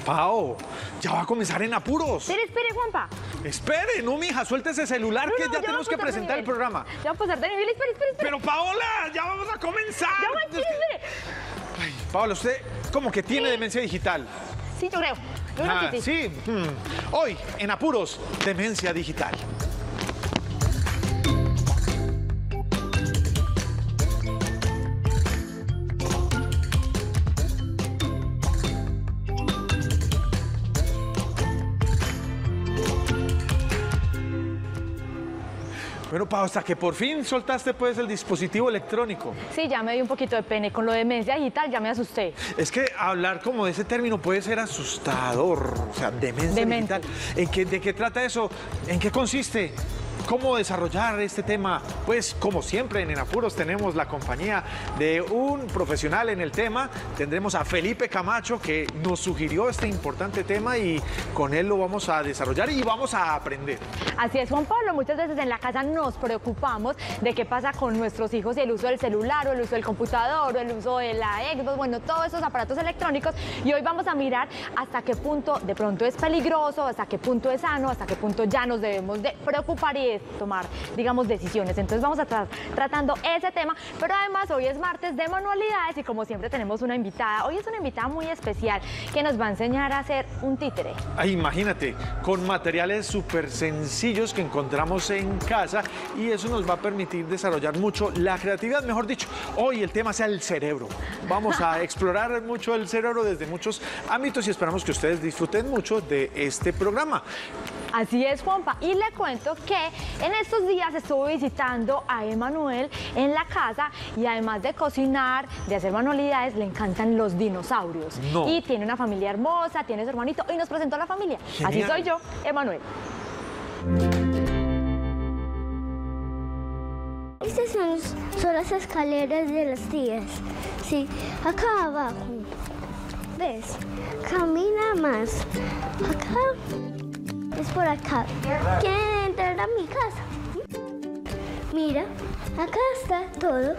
Pao, ya va a comenzar en apuros. Espere, espere, Juanpa. Espere, no, mija, suelte ese celular No, que no, ya ya tenemos que presentar el programa. Ya va a pasar de nivel. Espere, espere, espere. Pero Paola, ya vamos a comenzar. Ya va, espere, espere. Ay, Paola, usted como que tiene demencia digital. Sí, yo creo. Yo creo Ah, que sí. sí. hmm. Hoy, en apuros, demencia digital. Bueno, Pau, hasta que por fin soltaste pues el dispositivo electrónico. Sí, ya me dio un poquito de pene. Con lo de demencia digital ya me asusté. Es que hablar como de ese término puede ser asustador, o sea, demencia Demente. digital. ¿En qué, ¿De qué trata eso? ¿En qué consiste? ¿Cómo desarrollar este tema? Pues como siempre en Enapuros tenemos la compañía de un profesional en el tema. Tendremos a Felipe Camacho que nos sugirió este importante tema y con él lo vamos a desarrollar y vamos a aprender. Así es, Juan Pablo. Muchas veces en la casa nos preocupamos de qué pasa con nuestros hijos y el uso del celular o el uso del computador o el uso de la Xbox, bueno, todos esos aparatos electrónicos. Y hoy vamos a mirar hasta qué punto de pronto es peligroso, hasta qué punto es sano, hasta qué punto ya nos debemos de preocupar y de tomar, digamos, decisiones. Entonces vamos a estar tratando ese tema, pero además hoy es martes de manualidades y como siempre tenemos una invitada. Hoy es una invitada muy especial que nos va a enseñar a hacer un títere. Ay, imagínate, con materiales súper sencillos que encontramos en casa y eso nos va a permitir desarrollar mucho la creatividad, mejor dicho. Hoy el tema sea el cerebro. Vamos a explorar mucho el cerebro desde muchos ámbitos y esperamos que ustedes disfruten mucho de este programa. Así es, Juanpa. Y le cuento que en estos días estuve visitando a Emanuel en la casa y además de cocinar, de hacer manualidades, le encantan los dinosaurios. No. Y tiene una familia hermosa, tiene su hermanito y nos presentó a la familia. Así soy yo, Emanuel. Estas son, son las escaleras de las tías. Sí, acá abajo. ¿Ves? Camina más. Acá es por acá. ¿Quieren entrar a mi casa? Mira, acá está todo.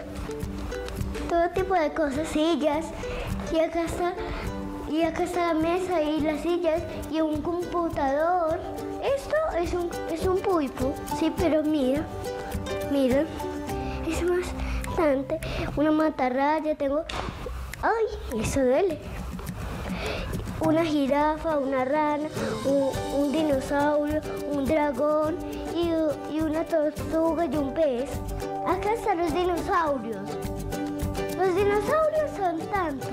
Todo tipo de cosas, sillas. Y acá está, y acá está la mesa y las sillas y un computador. Esto es un, es un pulpo, sí, pero mira. Mira, es bastante. Una matarraya, tengo. ¡Ay! Eso duele. Una jirafa, una rana, un, dinosaurio, un dragón y, una tortuga y un pez. Acá están los dinosaurios. Los dinosaurios son tantos.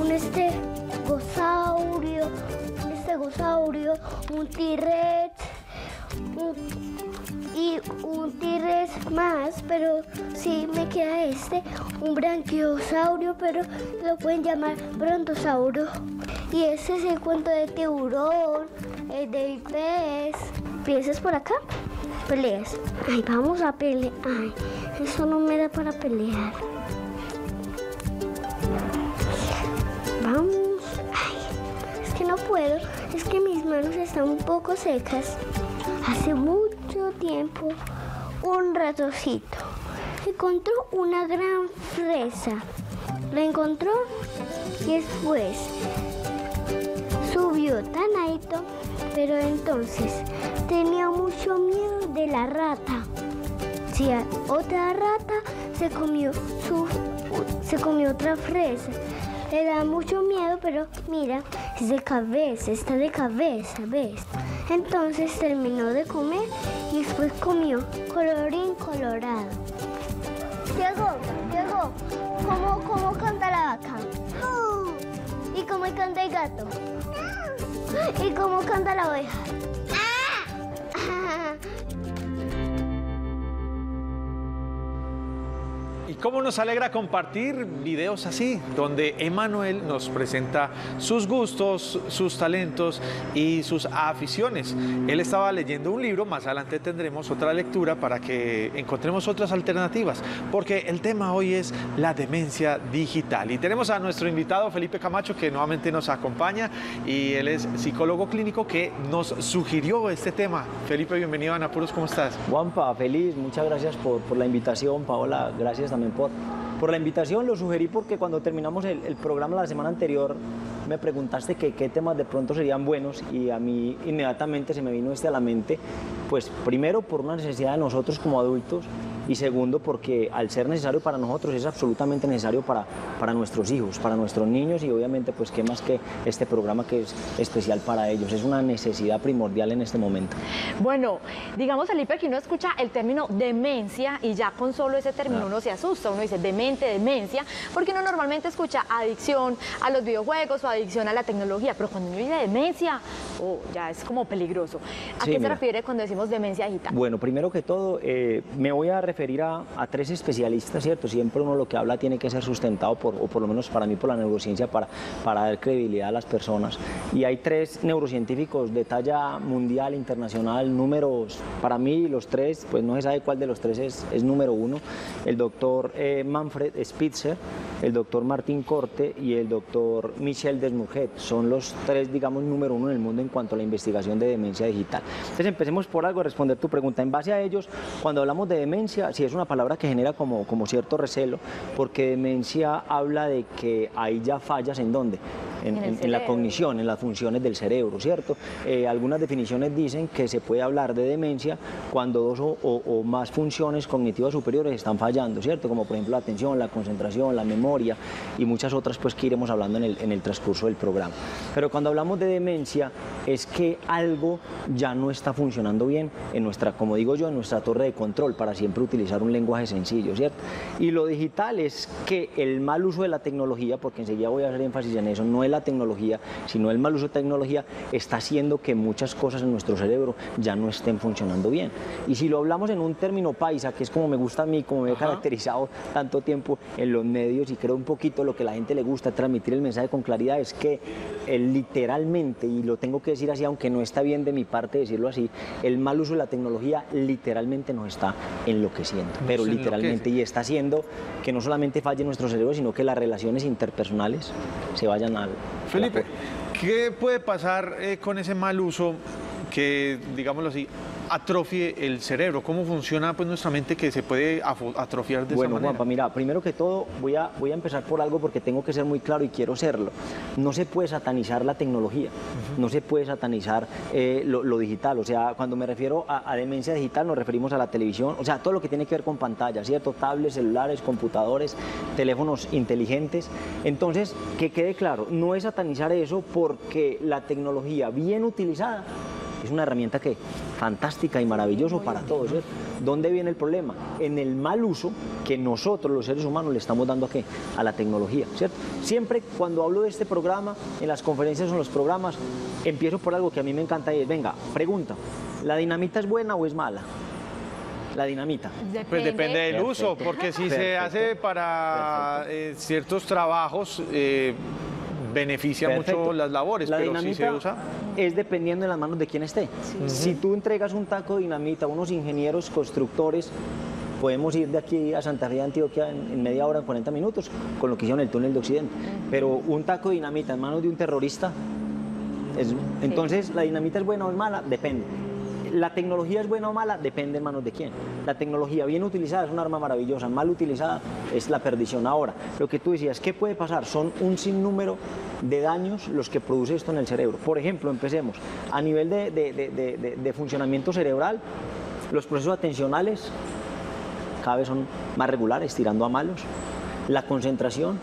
Un estegosaurio, un estegosaurio, un un y un T-Rex más, pero sí me queda este, un branquiosaurio, pero lo pueden llamar brontosaurio. Y ese es el cuento de tiburón, el del pez. ¿Piensas por acá? Peleas. Ay, vamos a pelear. Ay, eso no me da para pelear. Vamos. Ay, es que no puedo. Es que mis manos están un poco secas. Hace mucho tiempo, un ratoncito encontró una gran fresa. La encontró y después subió tan alto, pero entonces tenía mucho miedo de la rata. Si otra rata se comió su se comió otra fresa. Le da mucho miedo, pero mira, es de cabeza, está de cabeza, ¿ves? Entonces terminó de comer y después comió colorín colorado. Diego, Diego, ¿cómo, cómo canta la vaca? ¿Y cómo canta el gato? ¿Y cómo canta la oveja? Y cómo nos alegra compartir videos así, donde Emanuel nos presenta sus gustos, sus talentos y sus aficiones. Él estaba leyendo un libro, más adelante tendremos otra lectura para que encontremos otras alternativas, porque el tema hoy es la demencia digital. Y tenemos a nuestro invitado Felipe Camacho, que nuevamente nos acompaña, y él es psicólogo clínico que nos sugirió este tema. Felipe, bienvenido a Anapuros, ¿cómo estás? Juanpa, feliz, muchas gracias por, por la invitación, Paola, gracias también por, la invitación, lo sugerí porque cuando terminamos el, el programa la semana anterior me preguntaste qué temas de pronto serían buenos y a mí inmediatamente se me vino este a la mente, pues primero por una necesidad de nosotros como adultos y segundo porque al ser necesario para nosotros es absolutamente necesario para, para nuestros hijos, para nuestros niños y obviamente pues qué más que este programa que es especial para ellos, es una necesidad primordial en este momento. Bueno, digamos Felipe que uno escucha el término demencia y ya con solo ese término Ah. uno se asusta, uno dice demente, demencia, porque uno normalmente escucha adicción a los videojuegos o adicción a la tecnología, pero cuando uno dice demencia, oh, ya es como peligroso. ¿A Sí, qué se refiere cuando decimos demencia digital? Bueno, primero que todo, eh, me voy a referir a, a tres especialistas, ¿cierto? Siempre uno lo que habla tiene que ser sustentado, por, o por lo menos para mí, por la neurociencia, para, para dar credibilidad a las personas. Y hay tres neurocientíficos de talla mundial, internacional, números, para mí los tres, pues no se sabe cuál de los tres es, es número uno, el doctor eh, Manfred Spitzer, el doctor Martín Corte y el doctor Michel Desmujet. Son los tres, digamos, número uno en el mundo en cuanto a la investigación de demencia digital. Entonces empecemos por algo responder tu pregunta. En base a ellos, cuando hablamos de demencia, sí es una palabra que genera como, como cierto recelo, porque demencia habla de que hay ya fallas en dónde. En, En en- la cognición, en las funciones del cerebro, ¿cierto? Eh, algunas definiciones dicen que se puede hablar de demencia cuando dos o, o- o más funciones cognitivas superiores están fallando, ¿cierto? Como por ejemplo la atención, la concentración, la memoria y muchas otras pues que iremos hablando en el, en el transcurso del programa. Pero cuando hablamos de demencia es que algo ya no está funcionando bien en nuestra, como digo yo, en nuestra torre de control, para siempre utilizar un lenguaje sencillo, ¿cierto? Y lo digital es que el mal uso de la tecnología, porque enseguida voy a hacer énfasis en eso, no es la tecnología, sino el mal uso de tecnología, está haciendo que muchas cosas en nuestro cerebro ya no estén funcionando bien. Y si lo hablamos en un término paisa, que es como me gusta a mí, como me he caracterizado tanto tiempo en los medios y creo un poquito lo que la gente le gusta transmitir el mensaje con claridad, es que el literalmente, y lo tengo que decir así, aunque no está bien de mi parte decirlo así, el mal uso de la tecnología literalmente nos está enloqueciendo, pero enloquece. literalmente, y está haciendo que no solamente falle nuestro cerebro, sino que las relaciones interpersonales se vayan al... Felipe. ¿qué puede pasar eh, con ese mal uso que, digámoslo así, atrofie el cerebro? ¿Cómo funciona pues, nuestra mente que se puede atrofiar de Bueno, esa manera? Juanpa, mira, primero que todo voy a, voy a empezar por algo porque tengo que ser muy claro y quiero serlo. No se puede satanizar la tecnología, no se puede satanizar eh, lo, lo digital. O sea, cuando me refiero a, a demencia digital nos referimos a la televisión, o sea, todo lo que tiene que ver con pantalla, ¿cierto? Tablets, celulares, computadores, teléfonos inteligentes. Entonces, que quede claro, no es satanizar eso porque la tecnología bien utilizada es una herramienta que fantástica y maravilloso para todos. ¿cierto? ¿Dónde viene el problema? En el mal uso que nosotros los seres humanos le estamos dando a qué? A la tecnología, ¿cierto? Siempre cuando hablo de este programa, en las conferencias o en los programas, empiezo por algo que a mí me encanta y es, venga, pregunta, ¿la dinamita es buena o es mala? La dinamita. Pues depende del Perfecto. uso, porque si se hace para eh, ciertos trabajos, eh, beneficia Perfecto. mucho las labores, La pero si dinamita se usa... es dependiendo de las manos de quién esté. Si tú entregas un taco de dinamita a unos ingenieros constructores, podemos ir de aquí a Santa Fe de Antioquia en, en media hora, en 40 minutos, con lo que hicieron el túnel de Occidente. Pero un taco de dinamita en manos de un terrorista, es- entonces la dinamita es buena o es mala, depende. La tecnología es buena o mala, depende en manos de quién. La tecnología bien utilizada es un arma maravillosa, mal utilizada es la perdición. Ahora, lo que tú decías, ¿qué puede pasar? Son un sinnúmero de daños los que produce esto en el cerebro. Por ejemplo, empecemos, a nivel de, funcionamiento cerebral, los procesos atencionales cada vez son más regulares, tirando a malos. La concentración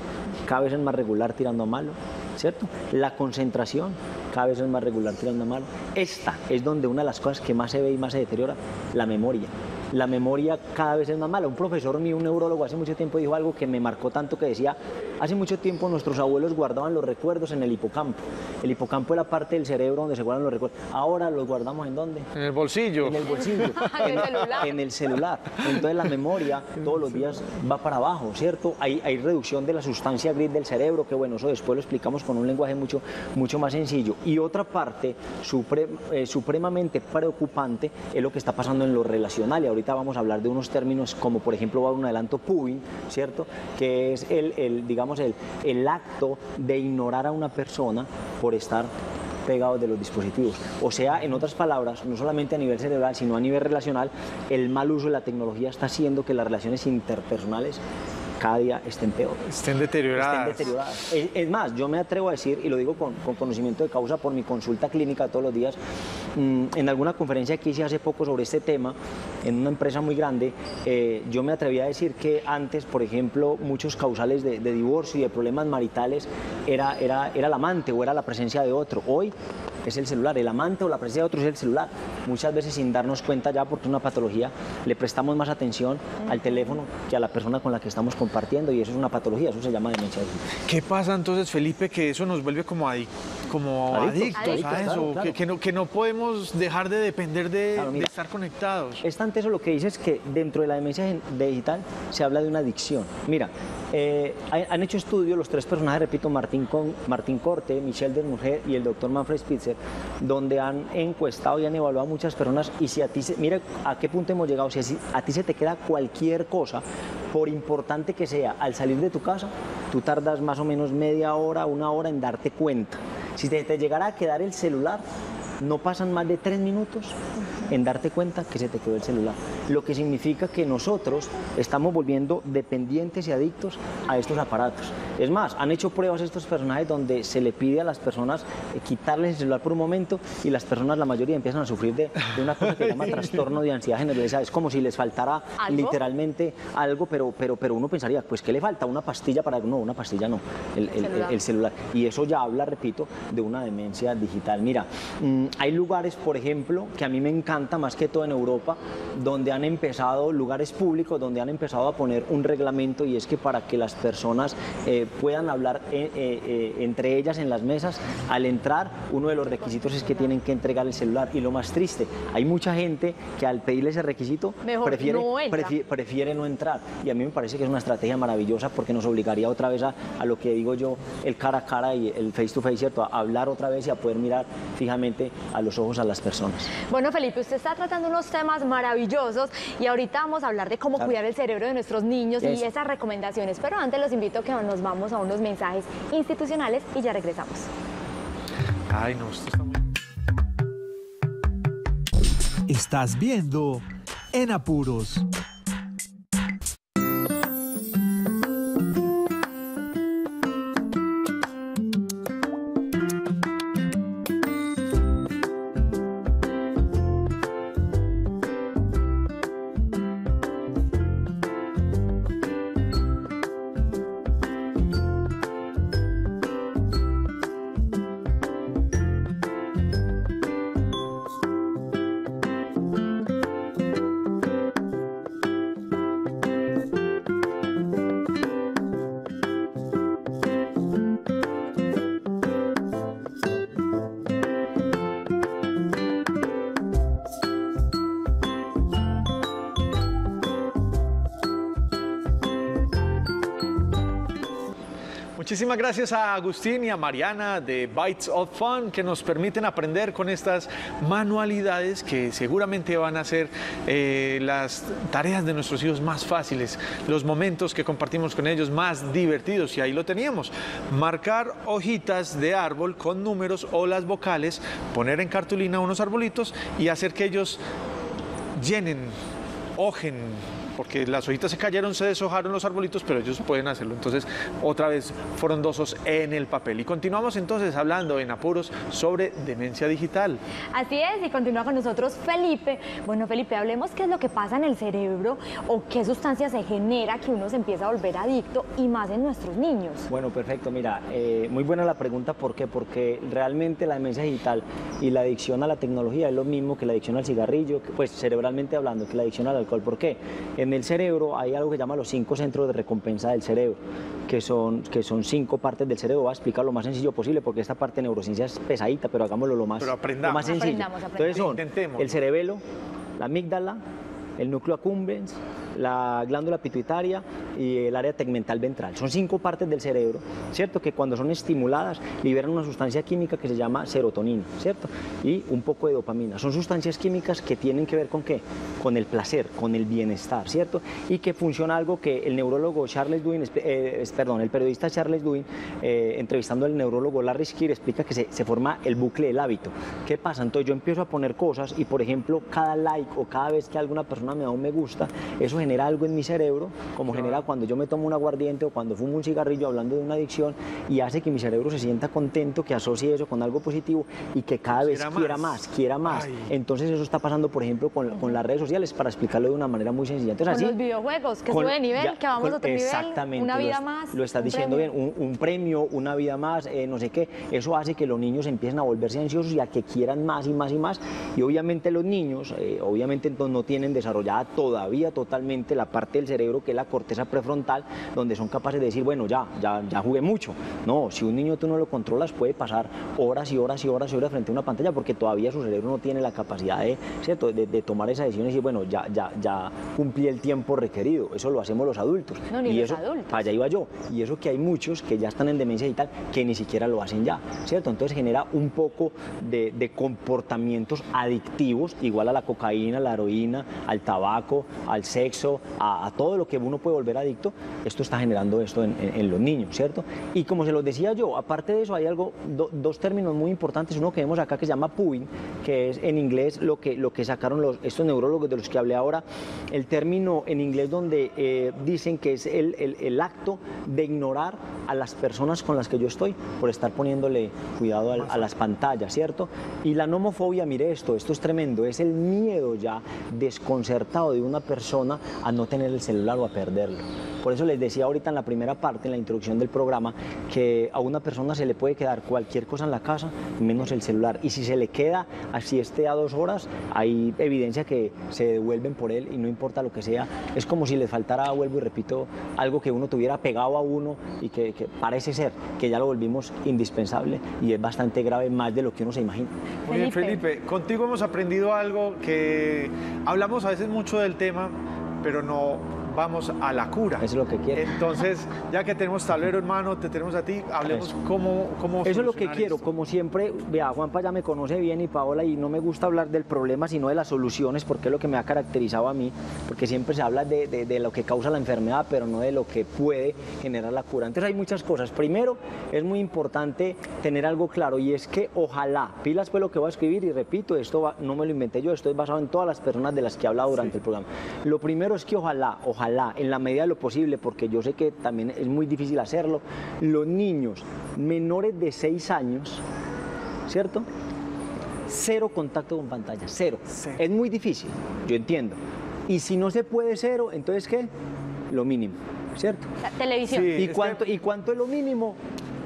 cada vez es más regular, tirando a malo, ¿cierto? La concentración cada vez es más regular, tirando a malo. Esta es donde una de las cosas que más se ve y más se deteriora, la memoria. La memoria cada vez es más mala. Un profesor mío, un neurólogo, hace mucho tiempo dijo algo que me marcó tanto que decía, hace mucho tiempo nuestros abuelos guardaban los recuerdos en el hipocampo. El hipocampo es la parte del cerebro donde se guardan los recuerdos. Ahora los guardamos en dónde? En el bolsillo. En el bolsillo, En el celular. en el celular. Entonces la memoria todos los días va para abajo, ¿cierto? Hay, hay reducción de la sustancia gris del cerebro, que bueno, eso después lo explicamos con un lenguaje mucho, mucho más sencillo. Y otra parte supre- eh, supremamente preocupante es lo que está pasando en lo relacional. Y ahorita vamos a hablar de unos términos como, por ejemplo, un adelanto pubbing, ¿cierto? Que es el, el, digamos, el, el acto de ignorar a una persona por estar pegados de los dispositivos. O sea, en otras palabras, no solamente a nivel cerebral, sino a nivel relacional, el mal uso de la tecnología está haciendo que las relaciones interpersonales cada día estén peor. Estén deterioradas. Estén deterioradas. Es, es más, yo me atrevo a decir, y lo digo con, con conocimiento de causa por mi consulta clínica todos los días, mm, en alguna conferencia que hice hace poco sobre este tema, en una empresa muy grande, eh, yo me atreví a decir que antes, por ejemplo, muchos causales de, de divorcio y de problemas maritales era, era, era el amante o era la presencia de otro. Hoy es el celular, el amante o la presencia de otro es el celular. Muchas veces sin darnos cuenta ya porque es una patología, le prestamos más atención al teléfono que a la persona con la que estamos compartiendo y eso es una patología, eso se llama demencia digital. ¿Qué pasa entonces, Felipe, que eso nos vuelve como, adic- como Adictos. adictos, a eso? claro, claro. Que, que no, que no podemos dejar de depender de, Claro, mira. de estar conectados. Es tanto eso lo que dice es que dentro de la demencia digital se habla de una adicción. Mira, eh, han hecho estudios los tres personajes, repito, Martín, Con- Martín Corte, Michelle Desmujer y el doctor Manfred Spitzer, donde han encuestado y han evaluado a muchas personas y si a ti, se, mira a qué punto hemos llegado, si a ti se te queda cualquier cosa, por importante que sea, al salir de tu casa, tú tardas más o menos media hora, una hora en darte cuenta. Si te llegara a quedar el celular, no pasan más de tres minutos en darte cuenta que se te quedó el celular. Lo que significa que nosotros estamos volviendo dependientes y adictos a estos aparatos. Es más, han hecho pruebas estos personajes donde se le pide a las personas eh, quitarles el celular por un momento y las personas, la mayoría, empiezan a sufrir de, de una cosa que se llama trastorno de ansiedad generalizada. Es como si les faltara ¿Algo? literalmente algo, pero, pero, pero uno pensaría, pues, ¿qué le falta? ¿Una pastilla para...? No, una pastilla no, el, el- Celular. el celular. Y eso ya habla, repito, de una demencia digital. Mira, mm, hay lugares, por ejemplo, que a mí me encanta, más que todo en Europa, donde han empezado, lugares públicos, donde han empezado a poner un reglamento y es que para que las personas eh, puedan hablar eh, eh, entre ellas en las mesas, al entrar, uno de los requisitos es que tienen que entregar el celular. Y lo más triste, hay mucha gente que al pedirle ese requisito Mejor prefiere, no prefiere no entrar. Y a mí me parece que es una estrategia maravillosa porque nos obligaría otra vez a, a lo que digo yo, el cara a cara y el face to face, ¿cierto? A hablar otra vez y a poder mirar fijamente a los ojos a las personas. Bueno, Felipe, usted está tratando unos temas maravillosos y ahorita vamos a hablar de cómo Claro. cuidar el cerebro de nuestros niños y esas recomendaciones. Pero antes los invito a que nos vamos a unos mensajes institucionales y ya regresamos. Ay, no, esto está muy... Estás viendo En Apuros. Gracias a Agustín y a Mariana de Bytes of Fun que nos permiten aprender con estas manualidades que seguramente van a hacer eh, las tareas de nuestros hijos más fáciles, los momentos que compartimos con ellos más divertidos. Y ahí lo teníamos, marcar hojitas de árbol con números o las vocales, poner en cartulina unos arbolitos y hacer que ellos llenen, hojen, porque las hojitas se cayeron, se deshojaron los arbolitos, pero ellos pueden hacerlo. Entonces, otra vez frondosos en el papel. Y continuamos entonces hablando en apuros sobre demencia digital. Así es, y continúa con nosotros Felipe. Bueno, Felipe, hablemos qué es lo que pasa en el cerebro o qué sustancia se genera que uno se empieza a volver adicto y más en nuestros niños. Bueno, perfecto. Mira, eh, muy buena la pregunta. ¿Por qué? Porque realmente la demencia digital y la adicción a la tecnología es lo mismo que la adicción al cigarrillo, pues cerebralmente hablando, que la adicción al alcohol. ¿Por qué? En el cerebro hay algo que llama los cinco centros de recompensa del cerebro, que son, que son cinco partes del cerebro. Voy a explicar lo más sencillo posible porque esta parte de neurociencia es pesadita, pero hagámoslo lo más, Pero aprendamos. lo más sencillo. Aprendamos, aprendamos. Entonces son Intentemos. el cerebelo, la amígdala, el núcleo accumbens, la glándula pituitaria y el área tegmental ventral. Son cinco partes del cerebro, ¿cierto? Que cuando son estimuladas liberan una sustancia química que se llama serotonina, ¿cierto? Y un poco de dopamina. Son sustancias químicas que tienen que ver con qué? Con el placer, con el bienestar, ¿cierto? Y que funciona algo que el neurólogo Charles Duin, eh, perdón, el periodista Charles Duin, eh, entrevistando al neurólogo Larry Skir, explica que se, se forma el bucle del hábito. ¿Qué pasa? Entonces yo empiezo a poner cosas y, por ejemplo, cada like o cada vez que alguna persona me da un me gusta, eso genera algo en mi cerebro, como genera cuando yo me tomo un aguardiente o cuando fumo un cigarrillo hablando de una adicción y hace que mi cerebro se sienta contento, que asocie eso con algo positivo y que cada vez Quiera quiera más. más, quiera más. Ay. Entonces eso está pasando, por ejemplo, con, con las redes sociales, para explicarlo de una manera muy sencilla. Entonces, Con así, los videojuegos, que con- sube de nivel, ya, que vamos con- a otro nivel, exactamente, una lo vida es- más. Lo estás diciendo premio. bien, un, un premio, una vida más, eh, no sé qué. Eso hace que los niños empiecen a volverse ansiosos y a que quieran más y más y más. Y obviamente los niños, eh, obviamente no tienen desarrollada todavía totalmente la parte del cerebro que es la corteza prefrontal, donde son capaces de decir, bueno, ya, ya, ya jugué mucho. No, si un niño tú no lo controlas, puede pasar horas y horas y horas y horas frente a una pantalla porque todavía su cerebro no tiene la capacidad de, ¿cierto? de, de tomar esa decisión y decir, bueno, ya, ya, ya cumplí el tiempo requerido. Eso lo hacemos los adultos. No, ni y los eso, adultos. allá iba yo. Y eso que hay muchos que ya están en demencia y tal, que ni siquiera lo hacen ya, ¿cierto? Entonces genera un poco de, de comportamientos adictivos, igual a la cocaína, la heroína, al tabaco, al sexo, a, a todo lo que uno puede volver adicto. Esto está generando esto en, en- en los niños, ¿cierto? Y como se los decía yo, aparte de eso hay algo, do- dos términos muy importantes. Uno que vemos acá que se llama PUIN, que es en inglés lo que, lo que sacaron los, estos neurólogos de los que hablé ahora, el término en inglés donde eh, dicen que es el, el- el acto de ignorar a las personas con las que yo estoy por estar poniéndole cuidado al- a, las pantallas, ¿cierto? Y la nomofobia, mire esto, esto es tremendo, es el miedo ya desconcertado de una persona a no tener el celular o a perderlo. Por eso les decía ahorita en la primera parte, en la introducción del programa, que a una persona se le puede quedar cualquier cosa en la casa, menos el celular. Y si se le queda así esté a dos horas, hay evidencia que se devuelven por él y no importa lo que sea. Es como si les faltara, vuelvo y repito, algo que uno tuviera pegado a uno y que, que parece ser que ya lo volvimos indispensable y es bastante grave, más de lo que uno se imagina. Muy bien, Felipe. Felipe, contigo hemos aprendido algo que hablamos a veces mucho del tema, pero no vamos a la cura. Eso es lo que quiero. Entonces, ya que tenemos tablero en mano, te tenemos a ti, hablemos Eso. cómo, cómo Eso es lo que quiero, esto. como siempre, vea, Juanpa ya me conoce bien y Paola, y no me gusta hablar del problema, sino de las soluciones, porque es lo que me ha caracterizado a mí, porque siempre se habla de, de- de lo que causa la enfermedad, pero no de lo que puede generar la cura. Entonces hay muchas cosas. Primero, es muy importante tener algo claro, y es que ojalá, pilas fue lo que voy a escribir, y repito, esto va- no me lo inventé yo, esto es basado en todas las personas de las que he hablado durante el programa. Lo primero es que ojalá, ojalá, en la medida de lo posible, porque yo sé que también es muy difícil hacerlo, los niños menores de 6 años, ¿cierto? Cero contacto con pantalla, cero. Cero. Es muy difícil, yo entiendo. Y si no se puede cero, entonces ¿qué? Lo mínimo, ¿cierto? La televisión. Sí. ¿Y cuánto, ¿Y cuánto es lo mínimo?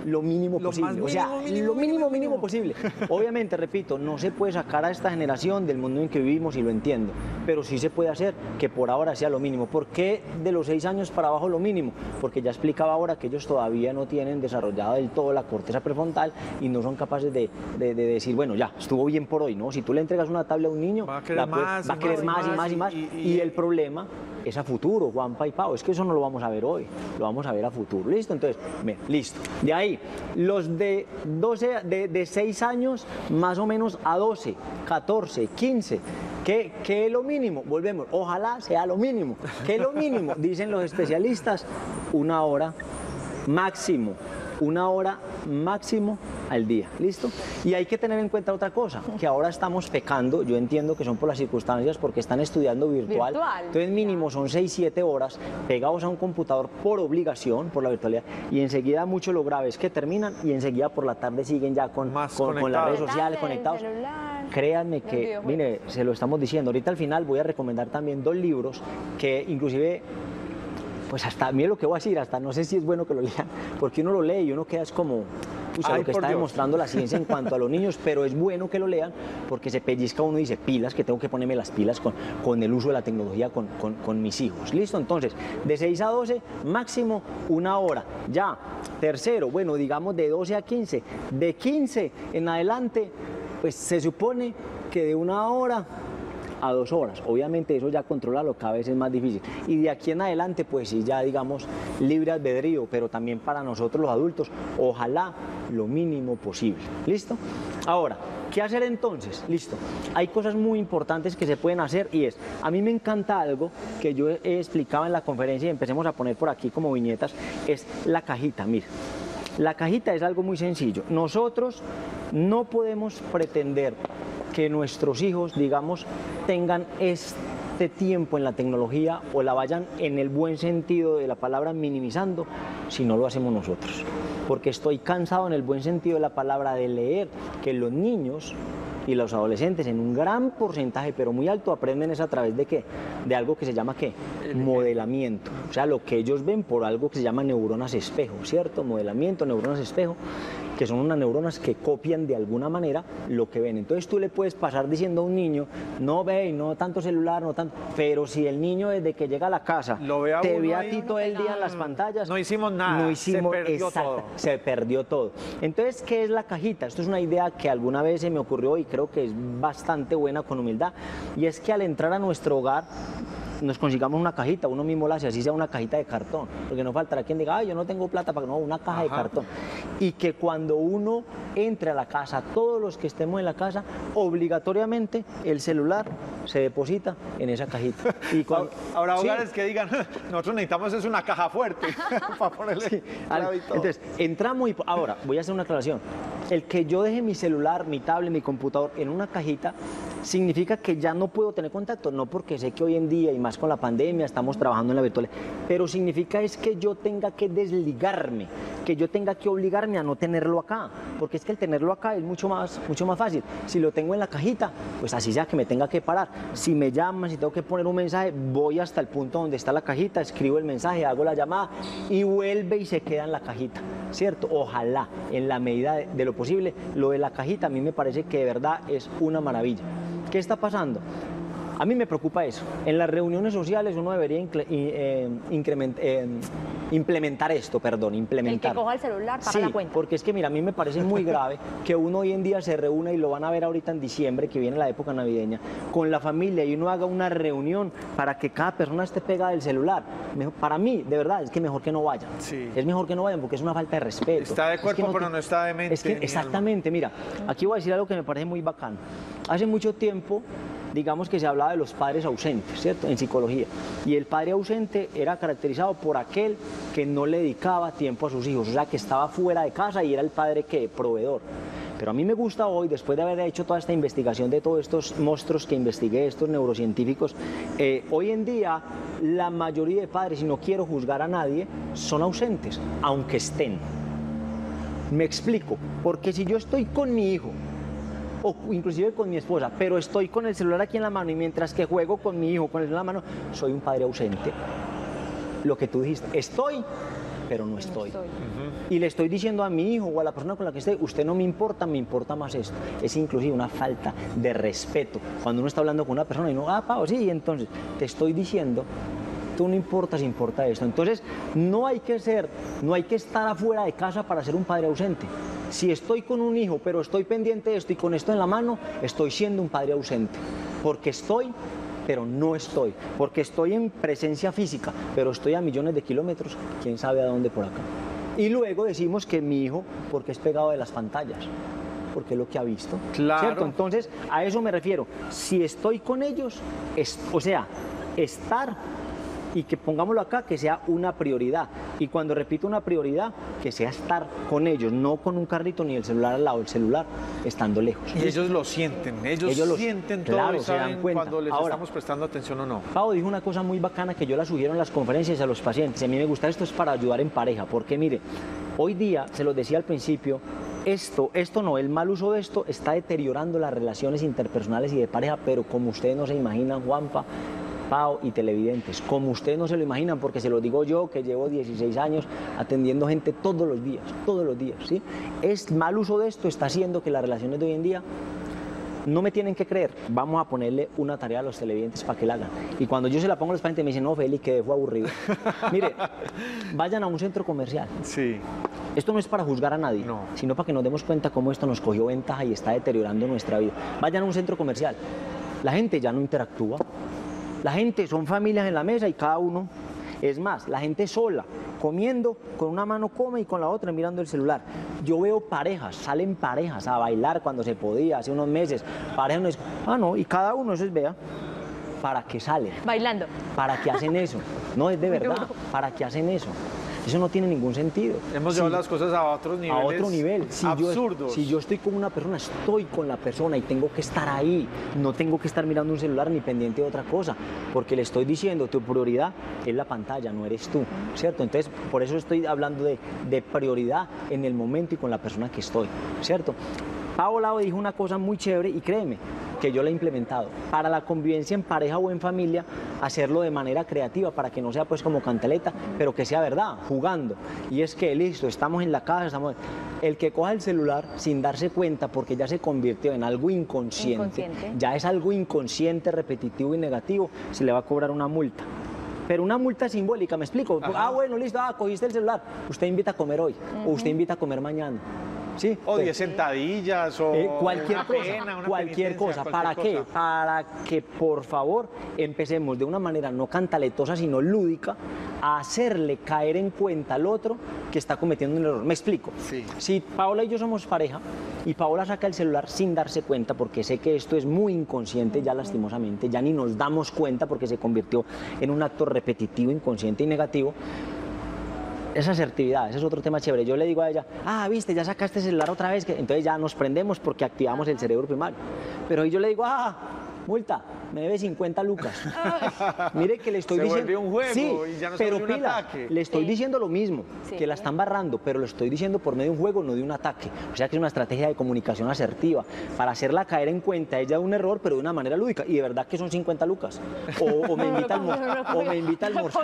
Lo mínimo Lo posible. o sea, mínimo, lo mínimo, mínimo, posible. Obviamente, repito, no se puede sacar a esta generación del mundo en que vivimos y lo entiendo. Pero sí se puede hacer que por ahora sea lo mínimo. ¿Por qué de los seis años para abajo lo mínimo? Porque ya explicaba ahora que ellos todavía no tienen desarrollada del todo la corteza prefrontal y no son capaces de, de- de decir, bueno, ya, estuvo bien por hoy, ¿no? Si tú le entregas una tabla a un niño, Va a querer más, va a y querer más, más y más y más. y- Y, y- el problema es a futuro, Juanpa y Pau. Es que eso no lo vamos a ver hoy, lo vamos a ver a futuro. ¿Listo? Entonces, bien, listo. De ahí, los de 12, de, de 6 años, más o menos a 12, 14, 15. ¿Qué, ¿Qué es lo mínimo? Volvemos. Ojalá sea lo mínimo. ¿Qué es lo mínimo? Dicen los especialistas, una hora máximo. Una hora máximo al día, ¿listo? Y hay que tener en cuenta otra cosa, que ahora estamos pecando, yo entiendo que son por las circunstancias, porque están estudiando virtual, Virtual, entonces mínimo son 6, 7 horas pegados a un computador por obligación, por la virtualidad, y enseguida mucho lo grave es que terminan y enseguida por la tarde siguen ya con, Más con, con las redes conectados. sociales conectados. Créanme que, mire, se lo estamos diciendo, ahorita al final voy a recomendar también dos libros que inclusive pues hasta, mire lo que voy a decir, hasta no sé si es bueno que lo lean, porque uno lo lee y uno queda es como, pucha, Ay, lo que está Dios. demostrando la ciencia en cuanto a los niños, pero es bueno que lo lean porque se pellizca uno y dice pilas, que tengo que ponerme las pilas con, con el uso de la tecnología con, con- con mis hijos. ¿Listo? Entonces, de 6 a 12, máximo una hora. Ya, tercero, bueno, digamos de 12 a 15. De 15 en adelante, pues se supone que de una hora a dos horas. Obviamente eso ya controlarlo cada vez es más difícil. Y de aquí en adelante, pues sí, ya digamos libre albedrío, pero también para nosotros los adultos, ojalá lo mínimo posible. ¿Listo? Ahora, ¿qué hacer entonces? Listo. Hay cosas muy importantes que se pueden hacer y es, a mí me encanta algo que yo he explicado en la conferencia y empecemos a poner por aquí como viñetas, es la cajita, mira. La cajita es algo muy sencillo. Nosotros no podemos pretender que nuestros hijos, digamos, tengan gaste tiempo en la tecnología o la vayan en el buen sentido de la palabra minimizando si no lo hacemos nosotros. Porque estoy cansado en el buen sentido de la palabra de leer que los niños y los adolescentes en un gran porcentaje, pero muy alto, aprenden es a través de qué? De algo que se llama qué? Modelamiento. O sea, lo que ellos ven por algo que se llama neuronas espejo, ¿cierto? Modelamiento, neuronas espejo que son unas neuronas que copian de alguna manera lo que ven. Entonces tú le puedes pasar diciendo a un niño, no ve, no tanto celular, no tanto, pero si el niño desde que llega a la casa Lo ve a te ve a ti todo el día en las pantallas, No hicimos nada, no se hicimos perdió exacto, todo. se perdió todo. Entonces, ¿qué es la cajita? Esto es una idea que alguna vez se me ocurrió y creo que es bastante buena con humildad, y es que al entrar a nuestro hogar nos consigamos una cajita, uno mismo la hace, así sea una cajita de cartón, porque no faltará quien diga, ay, yo no tengo plata para que no, una caja de cartón. Y que cuando uno entre a la casa, todos los que estemos en la casa, obligatoriamente el celular se deposita en esa cajita. Y cuando- Habrá Sí. hogares que digan, nosotros necesitamos es una caja fuerte para ponerle Sí, al-. Entonces, entramos y ahora voy a hacer una aclaración. El que yo deje mi celular, mi tablet, mi computador en una cajita significa que ya no puedo tener contacto, no porque sé que hoy en día y más con la pandemia estamos trabajando en la virtual, pero significa es que yo tenga que desligarme, que yo tenga que obligarme a no tenerlo acá, porque es que el tenerlo acá es mucho más mucho más fácil. Si lo tengo en la cajita, pues así sea que me tenga que parar. Si me llaman, si tengo que poner un mensaje, voy hasta el punto donde está la cajita, escribo el mensaje, hago la llamada y vuelve y se queda en la cajita, ¿cierto? Ojalá, en la medida de, de lo posible, lo de la cajita a mí me parece que de verdad es una maravilla. ¿Qué está pasando? A mí me preocupa eso. En las reuniones sociales uno debería incre- eh, eh, implementar esto, perdón, El implementar. que coja el celular paga Sí, la cuenta. porque es que mira, a mí me parece muy grave que uno hoy en día se reúna y lo van a ver ahorita en diciembre, que viene la época navideña, con la familia y uno haga una reunión para que cada persona esté pegada del celular. Para mí, de verdad, es que mejor que no vayan. Sí. Es mejor que no vayan porque es una falta de respeto. Está de Es que cuerpo, pero ti- no está de mente Es que, ni alma. exactamente, mira, aquí voy a decir algo que me parece muy bacano. Hace mucho tiempo, digamos que se hablaba de los padres ausentes, ¿cierto? En psicología. Y el padre ausente era caracterizado por aquel que no le dedicaba tiempo a sus hijos, o sea, que estaba fuera de casa y era el padre que proveedor. Pero a mí me gusta hoy, después de haber hecho toda esta investigación de todos estos monstruos que investigué, estos neurocientíficos, eh, hoy en día la mayoría de padres, y no quiero juzgar a nadie, son ausentes, aunque estén. Me explico, porque si yo estoy con mi hijo, o inclusive con mi esposa, pero estoy con el celular aquí en la mano y mientras que juego con mi hijo con el celular en la mano, soy un padre ausente. Lo que tú dijiste, estoy, pero no estoy. estoy. Y le estoy diciendo a mi hijo o a la persona con la que esté, usted no me importa, me importa más esto. Es inclusive una falta de respeto. Cuando uno está hablando con una persona y no, ah, Pau, sí, entonces te estoy diciendo, tú no importas, importa esto. Entonces, no hay que ser, no hay que estar afuera de casa para ser un padre ausente. Si estoy con un hijo, pero estoy pendiente de esto y con esto en la mano, estoy siendo un padre ausente. Porque estoy, pero no estoy. Porque estoy en presencia física, pero estoy a millones de kilómetros, quién sabe a dónde por acá. Y luego decimos que mi hijo, porque es pegado de las pantallas, porque es lo que ha visto. Claro. ¿cierto? Entonces, a eso me refiero. Si estoy con ellos, es- o sea, estar y que pongámoslo acá, que sea una prioridad. Y cuando repito una prioridad, que sea estar con ellos, no con un carrito ni el celular al lado, el celular estando lejos. Y ellos lo sienten, ellos, Ellos lo- sienten todo claro, y se dan saben cuenta. cuando les Ahora- estamos prestando atención o no. Pau dijo una cosa muy bacana que yo la sugiero en las conferencias a los pacientes. A mí me gusta esto es para ayudar en pareja, porque mire, hoy día, se los decía al principio, esto, esto no, el mal uso de esto está deteriorando las relaciones interpersonales y de pareja, pero como ustedes no se imaginan, Juanpa, Pau y televidentes, como ustedes no se lo imaginan, porque se lo digo yo que llevo 16 años atendiendo gente todos los días, todos los días, ¿sí? Es mal uso de esto está haciendo que las relaciones de hoy en día no me tienen que creer, vamos a ponerle una tarea a los televidentes para que la hagan. Y cuando yo se la pongo a los pacientes me dicen, no, Félix, que fue aburrido. Mire, vayan a un centro comercial. Sí. Esto no es para juzgar a nadie, No. sino para que nos demos cuenta cómo esto nos cogió ventaja y está deteriorando nuestra vida. Vayan a un centro comercial. La gente ya no interactúa. La gente son familias en la mesa y cada uno. Es más, la gente sola, comiendo, con una mano come y con la otra mirando el celular. Yo veo parejas, salen parejas a bailar cuando se podía, hace unos meses. Parejas no es, ah, no, y cada uno, eso es, vea, ¿para qué salen? Bailando. ¿Para qué hacen eso? No, es de verdad, ¿para qué hacen eso? Eso no tiene ningún sentido. Hemos Si- llevado las cosas a otros niveles. a otro nivel. Si yo, absurdos. si yo estoy con una persona, estoy con la persona y tengo que estar ahí. No tengo que estar mirando un celular ni pendiente de otra cosa. Porque le estoy diciendo, tu prioridad es la pantalla, no eres tú. ¿Cierto? Entonces, por eso estoy hablando de, de prioridad en el momento y con la persona que estoy. ¿Cierto? Paola dijo una cosa muy chévere y créeme que yo la he implementado. Para la convivencia en pareja o en familia, hacerlo de manera creativa para que no sea pues como cantaleta, pero que sea verdad, jugando. Y es que listo, estamos en la casa, estamos... El que coja el celular sin darse cuenta porque ya se convirtió en algo inconsciente, Inconsciente. ya es algo inconsciente, repetitivo y negativo, se le va a cobrar una multa. Pero una multa simbólica, ¿me explico? Ajá. Ah, bueno, listo, ah, cogiste el celular. Usted invita a comer hoy o usted invita a comer mañana. ¿Sí? O Pues, 10 sentadillas, o eh, cualquier una cosa, pena, una cualquier cosa. ¿Para cualquier qué? cosa. Para que por favor empecemos de una manera no cantaletosa, sino lúdica, a hacerle caer en cuenta al otro que está cometiendo un error. Me explico. Sí. Si Paola y yo somos pareja y Paola saca el celular sin darse cuenta, porque sé que esto es muy inconsciente ya lastimosamente, ya ni nos damos cuenta porque se convirtió en un acto repetitivo, inconsciente y negativo, esa asertividad, ese es otro tema chévere. Yo le digo a ella, ah, viste, ya sacaste el celular otra vez, entonces ya nos prendemos porque activamos el cerebro primario. Pero yo le digo, ah, multa, me debe 50 lucas. Mire que le estoy Se diciendo. un juego sí, y ya no se pero un pila, ataque. le estoy Sí. diciendo lo mismo, Sí. que la están barrando, pero lo estoy diciendo por medio de un juego, no de un ataque. O sea que es una estrategia de comunicación asertiva para hacerla caer en cuenta ella de un error, pero de una manera lúdica. Y de verdad que son 50 lucas. O, o me invita al mo- o me invita al almorzar.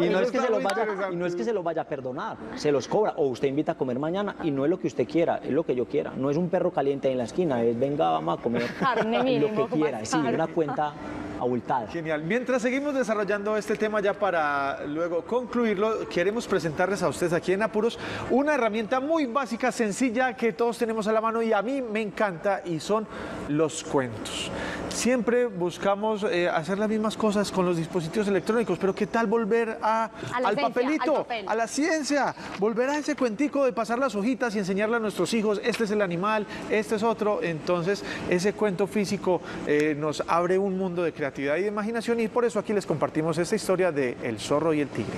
Y no es que se los vaya, y no es que se los vaya a perdonar, se los cobra. O usted invita a comer mañana y no es lo que usted quiera, es lo que yo quiera. No es un perro caliente ahí en la esquina, es venga, vamos a comer Carne lo mínimo, que quiera. Carne. una cuenta abultada. Genial. Mientras seguimos desarrollando este tema ya para luego concluirlo, queremos presentarles a ustedes aquí en Apuros una herramienta muy básica, sencilla, que todos tenemos a la mano y a mí me encanta y son los cuentos. Siempre buscamos eh, hacer las mismas cosas con los dispositivos electrónicos, pero ¿qué tal volver a, al esencia, papelito, al papel. a la ciencia? Volver a ese cuentico de pasar las hojitas y enseñarle a nuestros hijos, este es el animal, este es otro. Entonces, ese cuento físico eh, nos abre un mundo de creatividad y de imaginación y por eso aquí les compartimos esta historia de El zorro y el tigre.